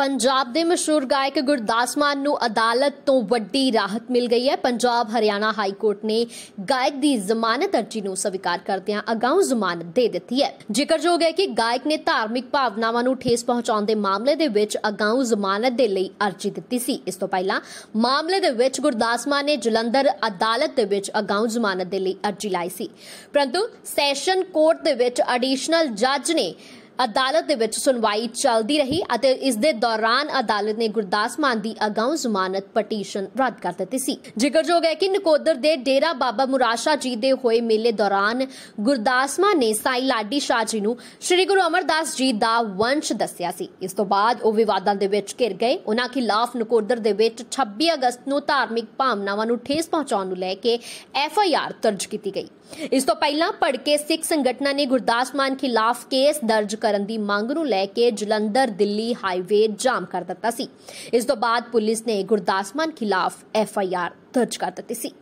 ਪੰਜਾਬ ਦੇ ਮਸ਼ਹੂਰ ਗਾਇਕ ਗੁਰਦਾਸ ਮਾਨ ਨੂੰ ਅਦਾਲਤ ਤੋਂ ਵੱਡੀ ਰਾਹਤ ਮਿਲ ਗਈ ਹੈ। ਪੰਜਾਬ ਹਰਿਆਣਾ ਹਾਈ ਕੋਰਟ ਨੇ ਗਾਇਕ ਦੀ ਜ਼ਮਾਨਤ ਅਰਜ਼ੀ ਨੂੰ ਸਵੀਕਾਰ ਕਰਦਿਆਂ ਅਗਾਊਂ ਜ਼ਮਾਨਤ ਦੇ ਦਿੱਤੀ ਹੈ। ਜ਼ਿਕਰਯੋਗ ਹੈ ਕਿ ਗਾਇਕ ਨੇ ਧਾਰਮਿਕ ਭਾਵਨਾਵਾਂ ਨੂੰ ਠੇਸ ਪਹੁੰਚਾਉਣ ਦੇ ਮਾਮਲੇ ਦੇ ਵਿੱਚ ਅਗਾਊਂ ਜ਼ਮਾਨਤ ਦੇ ਲਈ ਅਰਜ਼ੀ ਦਿੱਤੀ ਸੀ। ਇਸ ਤੋਂ ਪਹਿਲਾਂ ਮਾਮਲੇ ਦੇ ਵਿੱਚ ਗੁਰਦਾਸ ਮਾਨ ਨੇ ਜਲੰਧਰ ਅਦਾਲਤ ਦੇ ਵਿੱਚ ਅਗਾਊਂ ਜ਼ਮਾਨਤ ਦੇ ਲਈ ਅਰਜ਼ੀ ਲਾਈ ਸੀ। ਪਰੰਤੂ ਸੈਸ਼ਨ ਕੋਰਟ ਦੇ ਵਿੱਚ ਐਡੀਸ਼ਨਲ ਜੱਜ ਨੇ ਅਦਾਲਤ ਦੇ ਵਿੱਚ ਸੁਣਵਾਈ ਚੱਲਦੀ ਰਹੀ ਅਤੇ ਇਸ ਦੇ ਦੌਰਾਨ ਅਦਾਲਤ ਨੇ ਗੁਰਦਾਸ ਮਾਨ ਦੀ ਅਗਾਊਂ ਜ਼ਮਾਨਤ ਪਟੀਸ਼ਨ ਰੱਦ ਕਰ ਦਿੱਤੀ ਸੀ। ਜ਼ਿਕਰਯੋਗ ਹੈ ਕਿ ਨਕੋਦਰ ਦੇ ਡੇਰਾ ਬਾਬਾ ਮੁਰਾਸ਼ਾ ਜੀ ਦੇ ਹੋਏ ਮੇਲੇ ਦੌਰਾਨ ਗੁਰਦਾਸ ਮਾਨ ਨੇ ਸਾਈ ਲਾਡੀ ਸ਼ਾਹ ਜੀ ਨੂੰ ਸ੍ਰੀ ਗੁਰੂ ਅਮਰਦਾਸ ਜੀ ਦਾ ਵੰਸ਼ ਦੱਸਿਆ ਸੀ। ਇਸ ਤੋਂ ਬਾਅਦ ਉਹ ਵਿਵਾਦਾਂ ਦੇ ਵਿੱਚ ਘਿਰ ਗਏ। ਉਹਨਾਂ ਖਿਲਾਫ ਨਕੋਦਰ ਦੇ ਵਿੱਚ 26 ਅਗਸਤ ਨੂੰ ਧਾਰਮਿਕ ਭਾਵਨਾਵਾਂ ਨੂੰ ਠੇਸ ਪਹੁੰਚਾਉਣ ਨੂੰ ਲੈ ਕੇ ਐਫ ਆਈ ਆਰ ਦਰਜ ਕੀਤੀ ਗਈ। ਇਸ ਤੋਂ ਪਹਿਲਾਂ ਭੜਕੇ ਸਿੱਖ ਸੰਗਠਨਾਂ ਨੇ ਗੁਰਦਾਸ ਮਾਨ ਖਿਲਾਫ ਕੇਸ ਦਰਜ ਕਰਨ ਦੀ ਮੰਗ ਨੂੰ ਲੈ ਕੇ ਜਲੰਧਰ ਦਿੱਲੀ ਹਾਈਵੇ ਜਾਮ ਕਰ ਦਿੱਤਾ ਸੀ। ਇਸ ਤੋਂ ਬਾਅਦ ਪੁਲਿਸ ਨੇ ਗੁਰਦਾਸ ਮਾਨ ਖਿਲਾਫ ਐਫ ਆਈ ਆਰ ਦਰਜ ਕਰ ਦਿੱਤੀ ਸੀ।